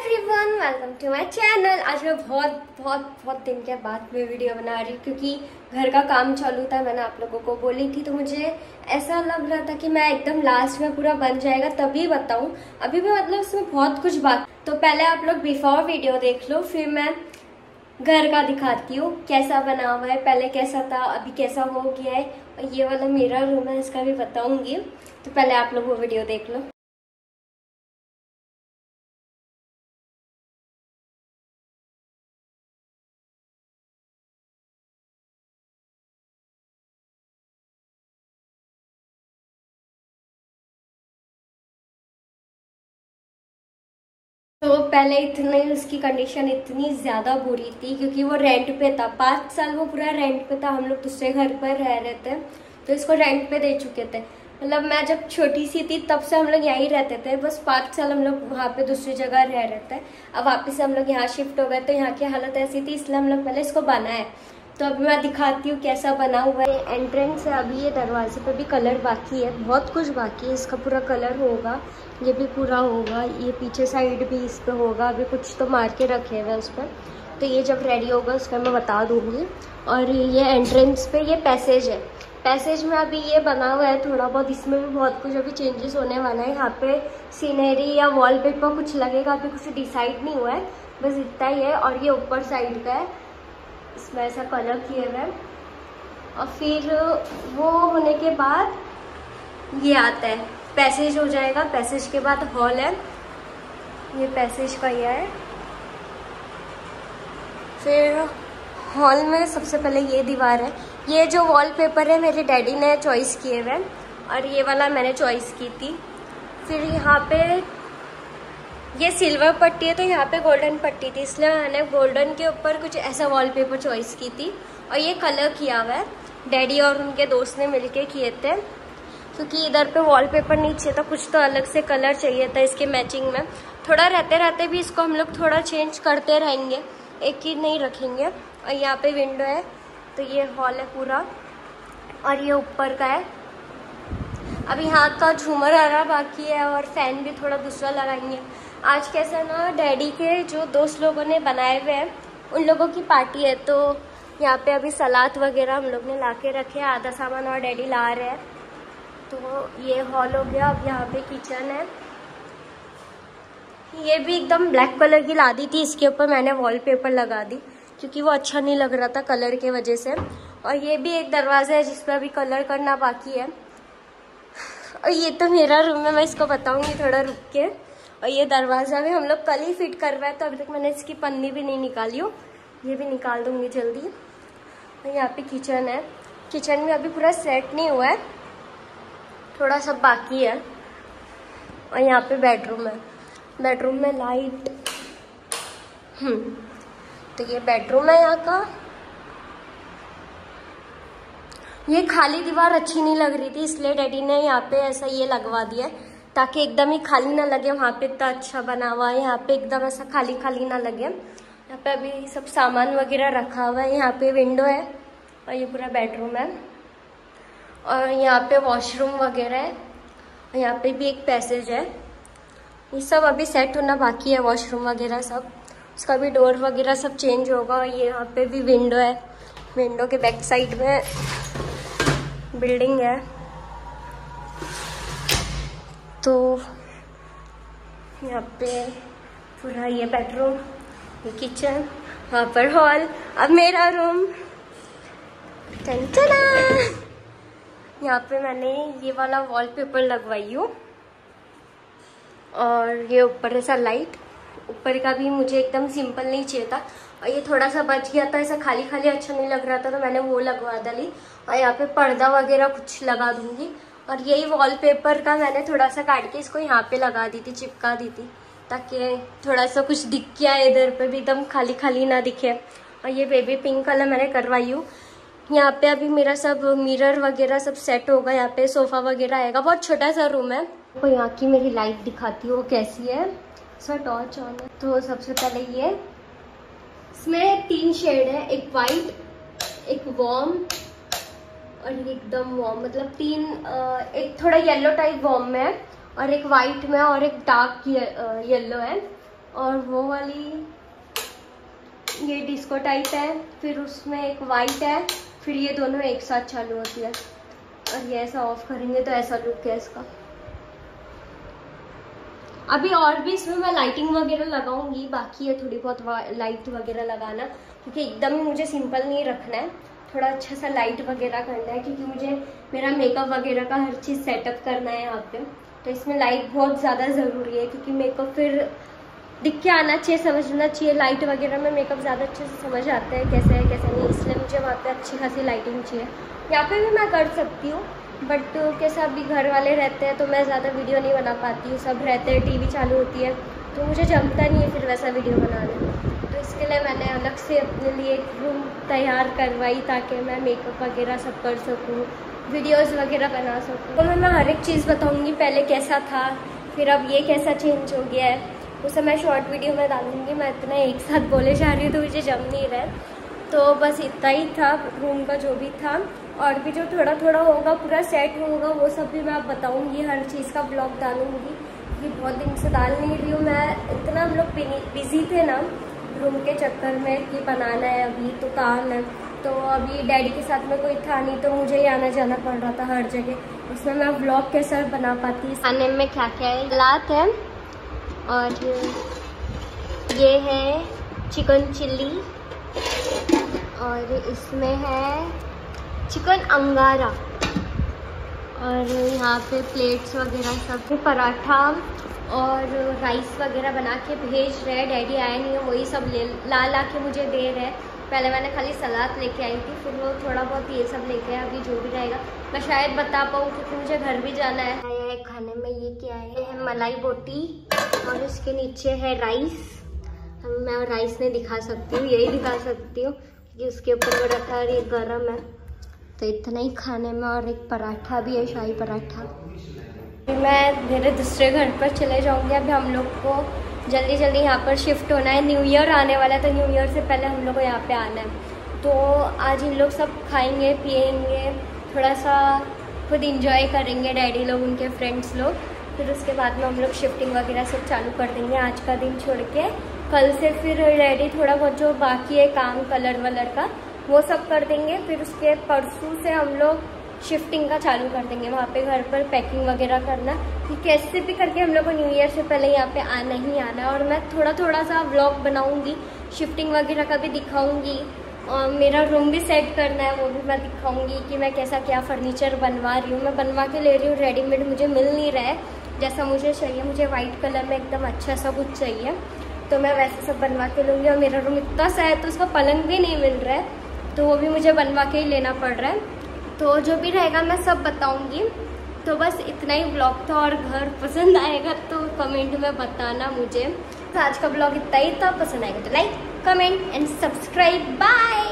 Everyone welcome to my channel आज मैं बहुत बहुत बहुत दिन के बाद में वीडियो बना रही हूँ क्योंकि घर का काम चालू था, मैंने आप लोगों को बोली थी तो मुझे ऐसा लग रहा था कि मैं एकदम लास्ट में पूरा बन जाएगा, तभी बताऊँ। अभी भी मतलब इसमें बहुत कुछ बात तो पहले आप लोग बिफोर वीडियो देख लो, फिर मैं घर का दिखाती हूँ, कैसा बना हुआ है, पहले कैसा था, अभी कैसा हो गया है, और ये वाला मेरा रूम है, इसका भी बताऊँगी। तो पहले आप लोग वो वीडियो देख लो। तो पहले इतनी, उसकी कंडीशन इतनी ज़्यादा बुरी थी, क्योंकि वो रेंट पे था। पाँच साल वो पूरा रेंट पे था, हम लोग दूसरे घर पर रह रहे थे तो इसको रेंट पे दे चुके थे। मतलब मैं जब छोटी सी थी, तब से हम लोग यहीं रहते थे, बस पाँच साल हम लोग वहाँ पे दूसरी जगह रह रहे थे। अब वापस हम लोग यहाँ शिफ्ट हो गए तो यहाँ की हालत ऐसी थी, इसलिए हम लोग पहले इसको बनाए। तो अभी मैं दिखाती हूँ कैसा बना हुआ है। एंट्रेंस है, अभी ये दरवाजे पे भी कलर बाकी है। बहुत कुछ बाकी है। इसका पूरा कलर होगा, ये भी पूरा होगा, ये पीछे साइड भी इस पर होगा। अभी कुछ तो मार के रखे हुए उस पर। तो ये जब रेडी होगा, उसका मैं बता दूँगी। और ये एंट्रेंस पे ये पैसेज है। पैसेज में अभी ये बना हुआ है थोड़ा बहुत। इसमें भी बहुत कुछ अभी चेंजेस होने वाला है। यहाँ पे सीनरी या वॉलपेपर कुछ लगेगा, अभी कुछ डिसाइड नहीं हुआ है। बस इतना ही है। और ये ऊपर साइड का है। इसमें ऐसा कलर किए हुए और फिर वो होने के बाद ये आता है। पैसेज हो जाएगा। पैसेज के बाद हॉल है। ये पैसेज का ये है। फिर हॉल में सबसे पहले ये दीवार है। ये जो वॉलपेपर है, मेरे डैडी ने चॉइस किए हुए और ये वाला मैंने चॉइस की थी। फिर यहाँ पे ये सिल्वर पट्टी है तो यहाँ पे गोल्डन पट्टी थी, इसलिए मैंने गोल्डन के ऊपर कुछ ऐसा वॉलपेपर चॉइस की थी। और ये कलर किया हुआ है। डैडी और उनके दोस्त ने मिलके किए थे। क्योंकि इधर पे वॉलपेपर चाहिए था, कुछ तो अलग से कलर चाहिए था इसके मैचिंग में। थोड़ा रहते रहते भी इसको हम लोग थोड़ा चेंज करते रहेंगे, एक ही नहीं रखेंगे। और यहाँ पे विंडो है तो ये हॉल है पूरा। और ये ऊपर का है। अब यहाँ का झूमर आ रहा, बाकी है, और फ़ैन भी थोड़ा दूसरा लगाएँगे। आज कैसा ना, डैडी के जो दोस्त लोगों ने बनाए हुए हैं, उन लोगों की पार्टी है तो यहाँ पे अभी सलाद वगैरह हम लोग ने ला के रखे आधा सामान और डैडी ला रहे हैं। तो ये हॉल हो गया, अब यहाँ पे किचन है। ये भी एकदम ब्लैक कलर की ला दी थी, इसके ऊपर मैंने वॉलपेपर लगा दी, क्योंकि वो अच्छा नहीं लग रहा था कलर के वजह से। और ये भी एक दरवाज़ा है, जिस पर अभी कलर करना बाकी है। और ये तो मेरा रूम है, मैं इसको बताऊँगी थोड़ा रुक के। और ये दरवाज़ा भी हम लोग कल ही फिट करवाया तो अभी तक मैंने इसकी पन्नी भी नहीं निकाली हो। ये भी निकाल दूँगी जल्दी। और यहाँ पे किचन है। किचन में अभी पूरा सेट नहीं हुआ है। थोड़ा सब बाकी है। और यहाँ पे बेडरूम है। बेडरूम में लाइट हम्म। तो ये बेडरूम है यहाँ का। ये खाली दीवार अच्छी नहीं लग रही थी, इसलिए डैडी ने यहाँ पे ऐसा ये लगवा दिया ताकि एकदम ही खाली ना लगे, वहाँ पे इतना अच्छा बना हुआ है, यहाँ पे एकदम ऐसा खाली खाली ना लगे। यहाँ पे अभी सब सामान वगैरह रखा हुआ है, यहाँ पे विंडो है और ये पूरा बेडरूम है। और यहाँ पे वॉशरूम वगैरह है, और यहाँ पे भी एक पैसेज है। ये सब अभी सेट होना बाकी है वॉशरूम वगैरह सब। उसका भी डोर वगैरह सब चेंज होगा ये यहाँ पे भी विंडो है। विंडो के बैक साइड में बिल्डिंग है। तो यहाँ पे पूरा ये बेडरूम ये किचन वहाँ पर हॉल अब मेरा रूम चला यहाँ पे मैंने ये वाला वॉलपेपर लगवाई हूँ। और ये ऊपर ऐसा लाइट ऊपर का भी मुझे एकदम सिंपल नहीं चाहिए था। और ये थोड़ा सा बच गया था, ऐसा खाली खाली अच्छा नहीं लग रहा था तो मैंने वो लगवा डाली। और यहाँ पे पर्दा वगैरह कुछ लगा दूँगी। और यही वॉलपेपर का मैंने थोड़ा सा काट के इसको यहाँ पे लगा दी थी, चिपका दी थी, ताकि थोड़ा सा कुछ दिख गया इधर पे भी, एकदम खाली खाली ना दिखे। और ये बेबी पिंक कलर मैंने करवाई हूँ। यहाँ पे अभी मेरा सब मिरर वगैरह सब सेट होगा, यहाँ पे सोफा वगैरह आएगा। बहुत छोटा सा रूम है। तो यहाँ की मेरी लाइट दिखाती हूँ कैसी है। इसका टॉर्च ऑन है। तो सबसे पहले ये। इसमें तीन शेड है, एक वाइट एक वॉर्म और एकदम वॉर्म मतलब तीन एक थोड़ा येलो टाइप वॉर्म में है और एक वाइट में और एक डार्क येलो है और वो वाली ये डिस्को टाइप है, फिर उसमें एक वाइट है, फिर ये दोनों एक साथ चालू होती है। और ये ऐसा ऑफ़ करेंगे तो ऐसा लुक है इसका। अभी और भी इसमें मैं लाइटिंग वगैरह लगाऊँगी, बाकी है थोड़ी बहुत लाइट वगैरह लगाना, क्योंकि एकदम ही मुझे सिंपल नहीं रखना है। थोड़ा अच्छा सा लाइट वगैरह करना है, क्योंकि मुझे मेरा मेकअप वगैरह का हर चीज़ सेटअप करना है यहाँ पे। तो इसमें लाइट बहुत ज़्यादा ज़रूरी है, क्योंकि मेकअप फिर दिख के आना चाहिए, समझना चाहिए। लाइट वगैरह में मेकअप ज़्यादा अच्छे से समझ आता है, कैसे है, कैसे नहीं, इसलिए मुझे वहाँ पर अच्छी खासी लाइटिंग चाहिए। यहाँ पर भी मैं कर सकती हूँ बट कैसे अभी घर वाले रहते हैं तो मैं ज़्यादा वीडियो नहीं बना पाती हूँ। सब रहते हैं टीवी चालू होती है तो मुझे जमता नहीं है फिर वैसा वीडियो बनाना। इसके लिए मैंने अलग से अपने लिए एक रूम तैयार करवाई ताकि मैं मेकअप वगैरह सब कर सकूँ वीडियोस वगैरह बना सकूँ। तो मैं मैं हर एक चीज़ बताऊँगी, पहले कैसा था, फिर अब ये कैसा चेंज हो गया है। उसे मैं शॉर्ट वीडियो में डालूँगी, मैं इतना एक साथ बोले जा रही हूँ तो मुझे जम नहीं रहा तो बस इतना ही था रूम का जो भी था। और भी जो थोड़ा थोड़ा होगा, पूरा सेट होगा, वो सब भी मैं बताऊँगी, हर चीज़ का ब्लॉग डालूँगी। कि बहुत दिन से डाल नहीं रही हूँ, मैं इतना हम लोग बिज़ी थे ना रूम के चक्कर में कि बनाना है अभी तो काम है तो अभी डैडी के साथ में कोई था नहीं तो मुझे ही आना जाना पड़ रहा था हर जगह। उसमें मैं ब्लॉग कैसे बना पाती? खाने में क्या क्या है? सलाद है और ये है चिकन चिल्ली और इसमें है चिकन अंगारा और यहाँ पे प्लेट्स वगैरह सब, पराठा। और राइस वगैरह बना के भेज रहे हैं। डैडी आए नहीं है, वही सब ले ला ला के मुझे दे रहे हैं। पहले मैंने खाली सलाद लेके आई थी, फिर वो थोड़ा बहुत ये सब लेके आए अभी जो भी रहेगा। मैं शायद बता पाऊँ क्योंकि मुझे घर भी जाना है। आया है खाने में, ये क्या है? है मलाई बोटी और इसके नीचे है राइस मैं राइस नहीं दिखा सकती हूँ, यही दिखा सकती हूँ क्योंकि उसके ऊपर वो रखा है ये गर्म है। तो इतना ही खाने में और एक पराठा भी है, शाही पराठा। मैं मेरे दूसरे घर पर चले जाऊँगी। अभी हम लोग को जल्दी जल्दी यहाँ पर शिफ्ट होना है। न्यू ईयर आने वाला है तो न्यू ईयर से पहले हम लोग को यहाँ पे आना है। तो आज इन लोग सब खाएँगे पियेंगे थोड़ा सा खुद इंजॉय करेंगे डैडी लोग, उनके फ्रेंड्स लोग। फिर उसके बाद में हम लोग शिफ्टिंग वगैरह सब चालू कर देंगे आज का दिन छोड़ के। कल से फिर डैडी थोड़ा बहुत जो बाकी है काम कलर वलर का, वो सब कर देंगे। फिर उसके परसों से हम लोग शिफ्टिंग का चालू कर देंगे, वहाँ पे घर पर पैकिंग वगैरह करना। कि कैसे भी करके हम लोग को न्यू ईयर से पहले यहाँ पे आना ही आना। है और मैं थोड़ा थोड़ा सा ब्लॉग बनाऊँगी शिफ्टिंग वगैरह का भी दिखाऊँगी। और मेरा रूम भी सेट करना है, वो भी मैं दिखाऊँगी कि मैं कैसा क्या फर्नीचर बनवा रही हूँ। मैं बनवा के ले रही हूँ रेडीमेड मुझे मिल नहीं रहा है। जैसा मुझे चाहिए, मुझे वाइट कलर में एकदम अच्छा सा कुछ चाहिए तो मैं वैसे सब बनवा के लूँगी। और मेरा रूम इतना सा है तो उसका पलंग भी नहीं मिल रहा है तो वो भी मुझे बनवा के ही लेना पड़ रहा है। तो जो भी रहेगा मैं सब बताऊँगी। तो बस इतना ही ब्लॉग था और घर पसंद आएगा तो कमेंट में बताना मुझे। तो आज का ब्लॉग इतना ही था। पसंद आएगा तो like, comment and subscribe. Bye!